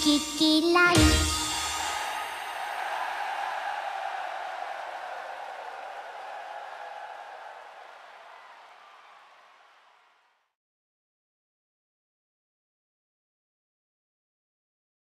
き嫌い。